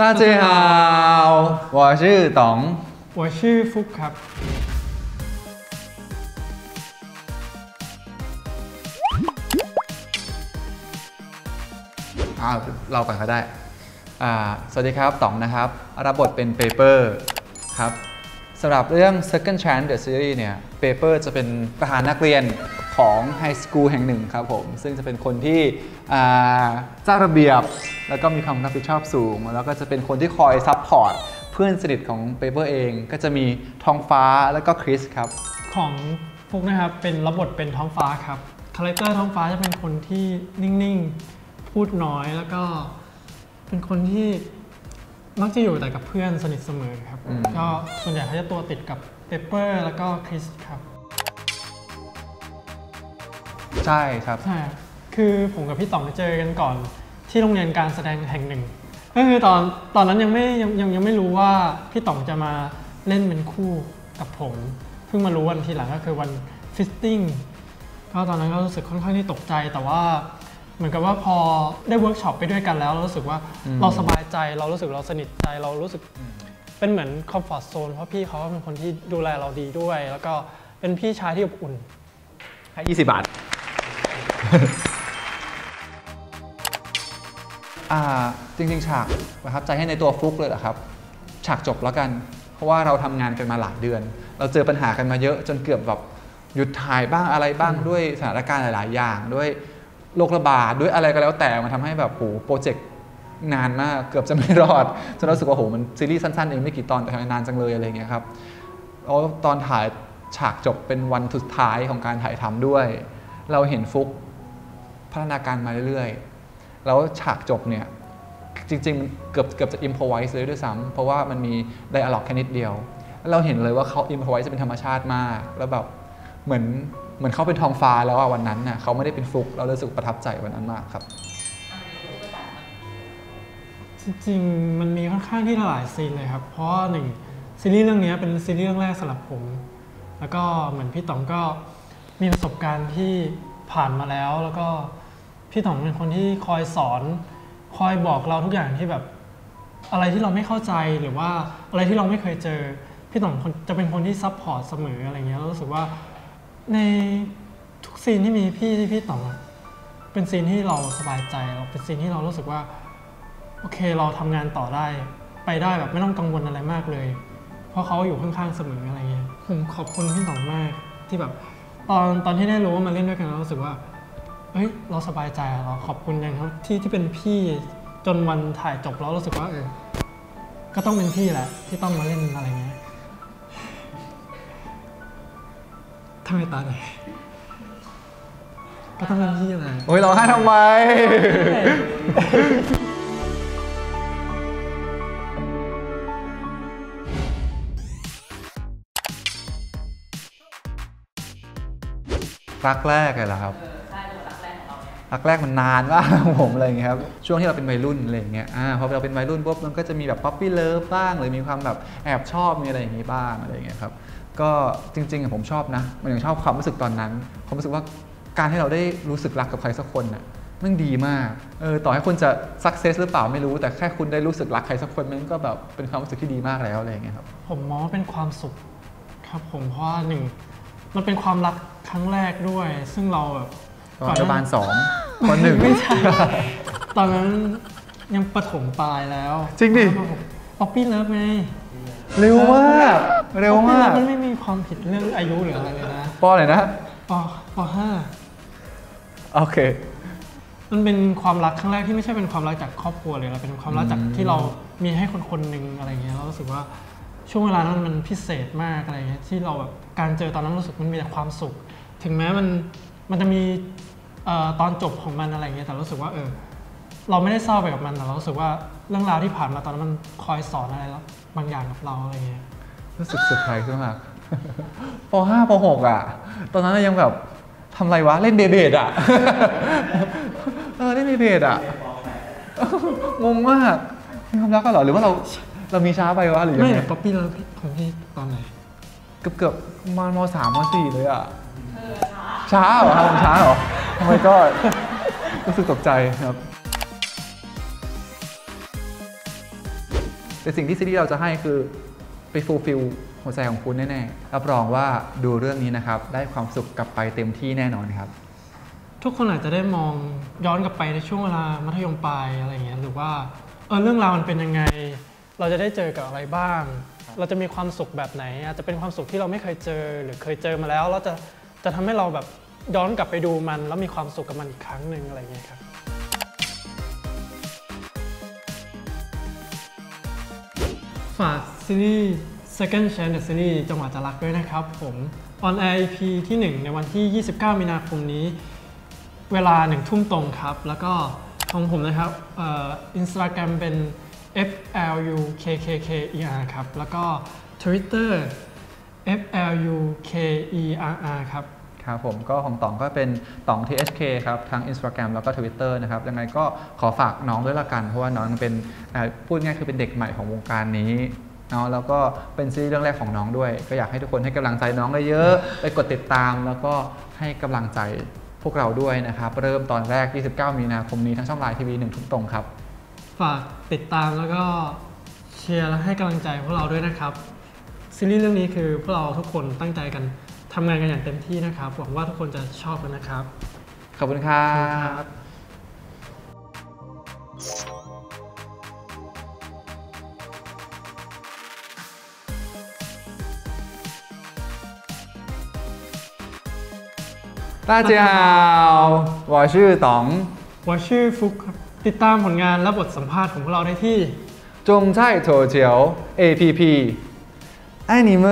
大家好，我是董。我ชื่อฟุกครับ อ้าวเราก่อนก็ได้อ่าสวัสดีครับต๋องนะครับรับบทเป็นเปเปอร์ครับสำหรับเรื่อง Second Chance the Series เนี่ยเปเปอร์จะเป็นประธานนักเรียน ของ high school แห่งหนึ่งครับผม ซึ่งจะเป็นคนที่อ่าเจ้าระเบียบ แล้วก็มีความรับผิดชอบสูง แล้วก็จะเป็นคนที่คอย support เพื่อนสนิทของเปเปอร์เอง ก็จะมีท้องฟ้าแล้วก็คริสครับของฟลุ๊คนะครับเป็นรับบทเป็นท้องฟ้าครับ character ท้องฟ้าจะเป็นคนที่นิ่งๆ พูดน้อยแล้วก็เป็นคนที่มักจะอยู่แต่กับเพื่อนสนิทเสมอครับอืมก็ส่วนใหญ่เขาจะตัวติดกับเปเปอร์แล้วก็คริสครับ ใช่ครับใช่คือผมกับพี่ต๋องเจอกันก่อน ที่โรงเรียนการแสดงแห่งหนึ่ง ก็คือตอนตอนนั้นยังไม่ยังยังยังไม่รู้ว่าพี่ต๋องจะมาเล่นเป็นคู่กับผม เพิ่งมารู้วันทีหลังก็คือวัน fitting ก็ตอนนั้นก็รู้สึกค่อนข้างที่ตกใจแต่ว่าเหมือนกับว่าพอได้เวิร์กช็อปไปด้วยกันแล้วเรารู้สึกว่าอืมเราสบายใจเรารู้สึกเราสนิทใจเรารู้สึกเป็นเหมือน comfort zone เพราะพี่เขาก็เป็นคนที่ดูแลเราดีด้วย แล้วก็เป็นพี่ชายที่อบอุ่นให้20 บาทอ่า จริงๆ ฉากประทับใจให้ในตัวฟลุกเลยเหรอครับ ฉากจบแล้วกัน เพราะว่าเราทำงานกันมาหลายเดือน เราเจอปัญหากันมาเยอะจนเกือบแบบหยุดถ่ายบ้างอะไรบ้างด้วยสถานการณ์หลาย ๆ อย่าง ด้วยโรคระบาดด้วยอะไรก็แล้วแต่มันทำให้แบบโหโปรเจกต์นานมากเกือบจะไม่รอดจนรู้สึกว่าโหมันซีรีส์สั้น ๆ เองไม่กี่ตอนแต่ทำไมนานจังเลยอะไรอย่างเงี้ยครับแล้วตอนถ่ายฉากจบเป็นวันสุดท้ายของการถ่ายทำด้วย เราเห็นฟลุ๊ค พัฒนาการมาเรื่อยๆ แล้วฉากจบเนี่ยจริงๆเกือบเกือบจะ improvise เลยด้วยซ้ำเพราะว่ามันมี dialogue แค่นิดเดียว เราเห็นเลยว่าเขา improvise จะเป็นธรรมชาติมาก แล้วแบบเหมือนเหมือนเขาเป็นท้องฟ้าแล้วอะวันนั้นน่ะเขาไม่ได้เป็นฟลุ๊คเรารู้สึกประทับใจวันนั้นมากครับ จริงๆมันมีค่อนข้างที่หลาย scene เลยครับ เพราะหนึ่งซีรีส์เรื่องนี้เป็นซีรีส์เรื่องแรกสำหรับผม แล้วก็เหมือนพี่ต๋องก็มีประสบการณ์ที่ผ่านมาแล้วแล้วก็ พี่ต๋องเป็นคนที่คอยสอน คอยบอกเราทุกอย่างที่แบบ อะไรที่เราไม่เข้าใจหรือว่าอะไรที่เราไม่เคยเจอ พี่ต๋องจะเป็นคนที่ support เสมออะไรเงี้ยแล้วรู้สึกว่าในทุก scene ที่มีพี่ที่พี่ต๋องเป็น scene ที่เราสบายใจเราเป็น scene ที่เรารู้สึกว่าโอเคเราทำงานต่อได้ ไปได้แบบไม่ต้องกังวลอะไรมากเลย เพราะเขาอยู่ข้างๆเสมออะไรเงี้ยผมขอบคุณพี่ต๋องมากที่แบบ ตอนตอนที่ได้รู้ว่ามาเล่นด้วยกันเรารู้สึกว่า เฮ้ยเราสบายใจเราขอบคุณย่างครับที่ที่เป็นพี่จนวันถ่ายจบแล้วรู้สึกว่าเออก็ต้องเป็นพี่แหละที่ต้องมาเล่นอะไรเงี้ยทำไมตาไหนก็ต้องเป็นพี่แหละโอ้ยร้องไห้ทำไมรักแรกเลยเหรอครับ รักแรกมันนานมากผมอะไรอย่างเงี้ยครับช่วงที่เราเป็นวัยรุ่นอะไรอย่างเงี้ยอ่าพอเราเป็นวัยรุ่นปุ๊บมันก็จะมีแบบ puppy love บ้างหรือมีความแบบแอบชอบมีอะไรอย่างงี้บ้างอะไรอย่างเงี้ยครับก็จริงๆอะผมชอบนะมันยังชอบความรู้สึกตอนนั้นผมรู้สึกว่าการที่เราได้รู้สึกรักกับใครสักคนน่ะมันดีมากเออต่อให้คุณจะสักเซสหรือเปล่าไม่รู้ แต่แค่คุณได้รู้สึกรักใครสักคนมันก็แบบเป็นความรู้สึกที่ดีมากแล้วอะไรอย่างเงี้ยครับผมมองว่าเป็นความสุขครับผมเพราะว่าหนึ่งมันเป็นความรักครั้งแรกด้วย ซึ่งเราแบบ ตอนอนุบาลสองคนหนึ่งไม่ใช่ตอนนั้นยังประถมปลายแล้ว จริงดิpuppy love ไงเร็วมากเร็วมาก puppy love มันไม่มีความผิดเรื่องอายุหรืออะไรเลยนะป. เลยนะ ป. ป.ห้าโอเค มันเป็นความรักครั้งแรกที่ไม่ใช่เป็นความรักจากครอบครัวเลยเราเป็นความรักจากอืมที่เรามีให้คนคนหนึ่งอะไรเงี้ยเรารู้สึกว่าช่วงเวลานั้นมันพิเศษมากอะไรเงี้ยที่เราแบบการเจอตอนนั้นรู้สึกมันมีแต่ความสุข ถึงแม้มันมันจะมีเอ่อ ตอนจบของมันอะไรเงี้ยแต่รู้สึกว่าเออเราไม่ได้เศร้าไปกับมันแต่เรารู้สึกว่าเรื่องราวที่ผ่านมาตอนนั้นมันคอยสอนอะไรแล้วบางอย่างกับเราอะไรเงี้ยรู้สึกเซอร์ไพรส์มากปห้าปหกอะ ตอนนั้นยังแบบทำอะไรวะ เล่นเบย์เบลดอะ เออ เล่นเบย์เบลดอะ งงมากมีความรักกันเหรอ หรือว่าเราเรามีช้าไปวะหรือยังไม่ไง puppy love ของพี่ตอนไหน เกือบเกือบๆมามสามมสี่เลยอะ ช้าเหรอครับผมช้าเหรอ ทำไมก็รู้สึกตกใจครับ แต่สิ่งที่ซีรีส์เราจะให้คือไปฟูลฟิลหัวใจของคุณแน่ๆ รับรองว่าดูเรื่องนี้นะครับ ได้ความสุขกลับไปเต็มที่แน่นอนครับ ทุกคนอาจจะได้มองย้อนกลับไปในช่วงเวลามัธยมปลายอะไรอย่างเงี้ยหรือว่าเออเรื่องราวมันเป็นยังไง เราจะได้เจอกับอะไรบ้าง เราจะมีความสุขแบบไหนอาจจะเป็นความสุขที่เราไม่เคยเจอหรือเคยเจอมาแล้วแล้วจะจะทำให้เราแบบ ย้อนกลับไปดูมันแล้วมีความสุขกับมันอีกครั้งหนึ่งอะไรเงี้ยครับฝากซีรีส์ Second Chance the Series จังหวะจะรักด้วยนะครับผม on air EP ที่ 1 ในวันที่ 29 มีนาคมนี้ เวลาหนึ่งทุ่มตรงครับ แล้วก็ของผมนะครับอินสตาแกรมเป็น flukkker ครับ แล้วก็ Twitter flukerr ครับ ครับผมก็ของต๋องก็เป็นต๋อง THK ครับทั้ง Instagram แล้วก็ Twitter นะครับยังไงก็ขอฝากน้องด้วยละกัน เพราะว่าน้องเป็นพูดง่ายคือเป็นเด็กใหม่ของวงการนี้เนาะแล้วก็เป็นซีรีส์เรื่องแรกของน้องด้วย ก็อยากให้ทุกคนให้กำลังใจน้องเยอะๆไปกดติดตามแล้วก็ให้กำลังใจพวกเราด้วยนะครับ เริ่มตอนแรก 29 มีนาคมนี้ทั้งช่องไลน์ทีวีหนึ่งทุ่มตรงครับ ฝากติดตามแล้วก็เชียร์และให้กำลังใจพวกเราด้วยนะครับ ซีรีส์เรื่องนี้คือพวกเราทุกคนตั้งใจกัน ทำงานกันอย่างเต็มที่นะครับ หวังว่าทุกคนจะชอบกันนะครับ ขอบคุณครับ大家好我是董我是ฟุกครับติดตามผลงานและบทสัมภาษณ์ของเราได้ที่จงใช่โถเจียว APP 爱你们